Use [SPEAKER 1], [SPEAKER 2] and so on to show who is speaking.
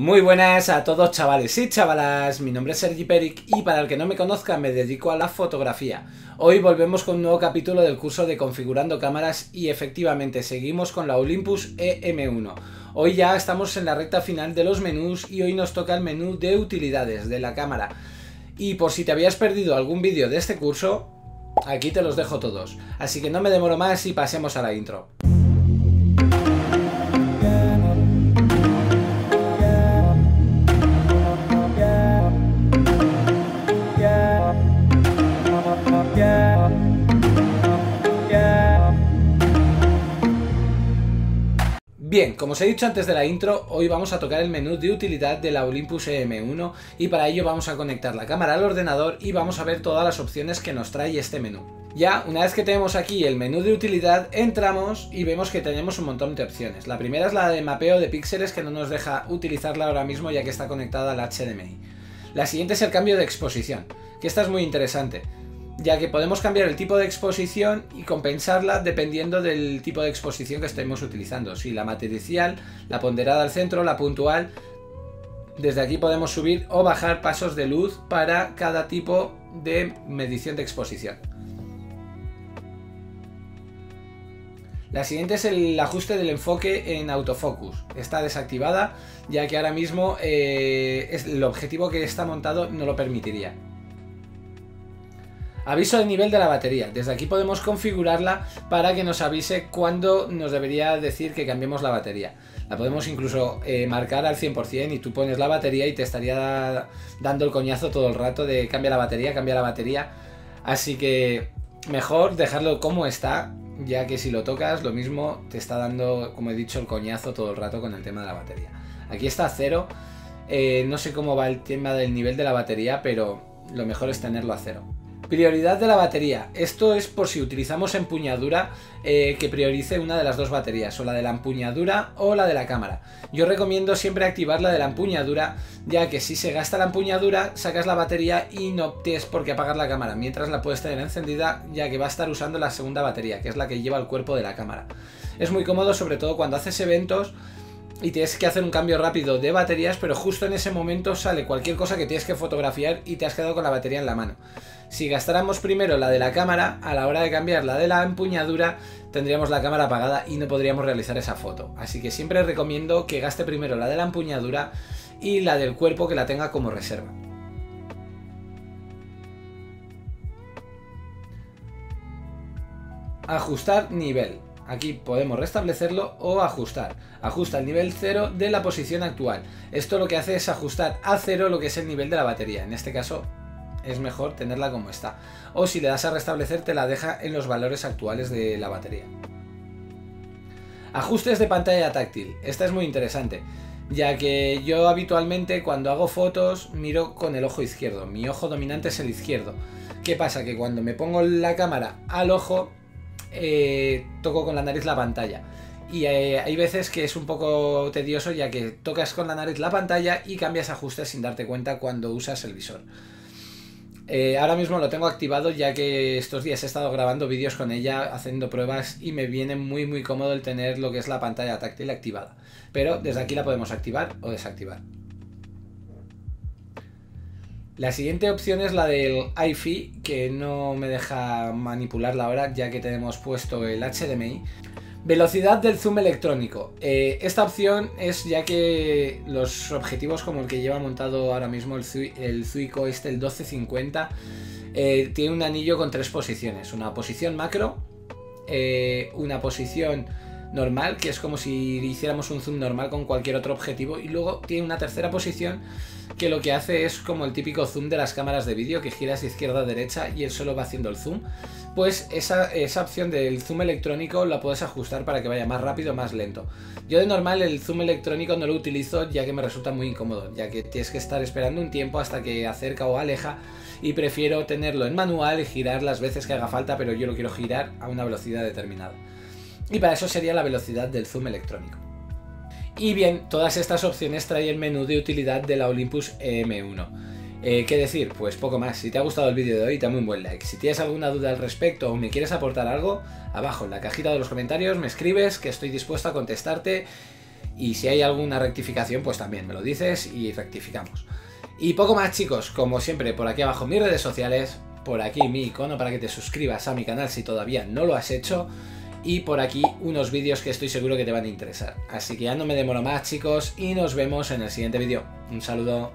[SPEAKER 1] Muy buenas a todos chavales y chavalas, mi nombre es Sergi Peric y para el que no me conozca me dedico a la fotografía. Hoy volvemos con un nuevo capítulo del curso de configurando cámaras y efectivamente seguimos con la Olympus EM1. Hoy ya estamos en la recta final de los menús y hoy nos toca el menú de utilidades de la cámara. Y por si te habías perdido algún vídeo de este curso, aquí te los dejo todos. Así que no me demoro más y pasemos a la intro. Bien, como os he dicho antes de la intro, hoy vamos a tocar el menú de utilidad de la Olympus EM1 y para ello vamos a conectar la cámara al ordenador y vamos a ver todas las opciones que nos trae este menú. Ya, una vez que tenemos aquí el menú de utilidad, entramos y vemos que tenemos un montón de opciones. La primera es la de mapeo de píxeles que no nos deja utilizarla ahora mismo ya que está conectada al HDMI. La siguiente es el cambio de exposición, que esta es muy interesante ya que podemos cambiar el tipo de exposición y compensarla dependiendo del tipo de exposición que estemos utilizando. Si la matricial, la ponderada al centro, la puntual. Desde aquí podemos subir o bajar pasos de luz para cada tipo de medición de exposición. La siguiente es el ajuste del enfoque en autofocus. Está desactivada ya que ahora mismo eh, el objetivo que está montado no lo permitiría. Aviso de nivel de la batería. Desde aquí podemos configurarla para que nos avise cuándo nos debería decir que cambiemos la batería. La podemos incluso eh, marcar al 100% y tú pones la batería y te estaría dando el coñazo todo el rato de cambia la batería, cambia la batería. Así que mejor dejarlo como está, ya que si lo tocas lo mismo te está dando, como he dicho, el coñazo todo el rato con el tema de la batería. Aquí está a cero. Eh, no sé cómo va el tema del nivel de la batería, pero lo mejor es tenerlo a cero. Prioridad de la batería. Esto es por si utilizamos empuñadura eh, que priorice una de las dos baterías, o la de la empuñadura o la de la cámara. Yo recomiendo siempre activar la de la empuñadura, ya que si se gasta la empuñadura, sacas la batería y no tienes por qué apagar la cámara, mientras la puedes tener encendida, ya que va a estar usando la segunda batería, que es la que lleva el cuerpo de la cámara. Es muy cómodo, sobre todo cuando haces eventos y tienes que hacer un cambio rápido de baterías, pero justo en ese momento sale cualquier cosa que tienes que fotografiar y te has quedado con la batería en la mano. Si gastáramos primero la de la cámara, a la hora de cambiar la de la empuñadura, tendríamos la cámara apagada y no podríamos realizar esa foto. Así que siempre recomiendo que gaste primero la de la empuñadura y la del cuerpo que la tenga como reserva. Ajustar nivel. Aquí podemos restablecerlo o ajustar. Ajusta el nivel 0 de la posición actual. Esto lo que hace es ajustar a 0 lo que es el nivel de la batería. En este caso es mejor tenerla como está. O si le das a restablecer te la deja en los valores actuales de la batería. Ajustes de pantalla táctil. Esta es muy interesante ya que yo habitualmente cuando hago fotos miro con el ojo izquierdo, mi ojo dominante es el izquierdo. ¿Qué pasa? Que cuando me pongo la cámara al ojo eh, toco con la nariz la pantalla. Y eh, hay veces que es un poco tedioso ya que tocas con la nariz la pantalla y cambias ajustes sin darte cuenta cuando usas el visor. Eh, ahora mismo lo tengo activado ya que estos días he estado grabando vídeos con ella, haciendo pruebas y me viene muy muy cómodo el tener lo que es la pantalla táctil activada. Pero desde aquí la podemos activar o desactivar. La siguiente opción es la del iFi, que no me deja manipularla ahora ya que tenemos puesto el HDMI. Velocidad del zoom electrónico. Eh, esta opción es ya que los objetivos como el que lleva montado ahora mismo el, Zuico este, el 1250, eh, tiene un anillo con tres posiciones. Una posición macro, eh, una posición normal, que es como si hiciéramos un zoom normal con cualquier otro objetivo, y luego tiene una tercera posición que lo que hace es como el típico zoom de las cámaras de vídeo, que giras de izquierda a derecha y él solo va haciendo el zoom. Pues esa, esa opción del zoom electrónico la puedes ajustar para que vaya más rápido o más lento. Yo de normal el zoom electrónico no lo utilizo ya que me resulta muy incómodo, ya que tienes que estar esperando un tiempo hasta que acerca o aleja y prefiero tenerlo en manual y girar las veces que haga falta, pero yo lo quiero girar a una velocidad determinada. Y para eso sería la velocidad del zoom electrónico. Y bien, todas estas opciones trae el menú de utilidad de la Olympus EM1. Eh, ¿Qué decir? Pues poco más. Si te ha gustado el vídeo de hoy, dame un buen like. Si tienes alguna duda al respecto o me quieres aportar algo, abajo en la cajita de los comentarios me escribes que estoy dispuesto a contestarte Y si hay alguna rectificación, pues también me lo dices y rectificamos. Y poco más chicos, como siempre, por aquí abajo mis redes sociales, por aquí mi icono para que te suscribas a mi canal si todavía no lo has hecho y por aquí unos vídeos que estoy seguro que te van a interesar. Así que ya no me demoro más chicos y nos vemos en el siguiente vídeo. Un saludo.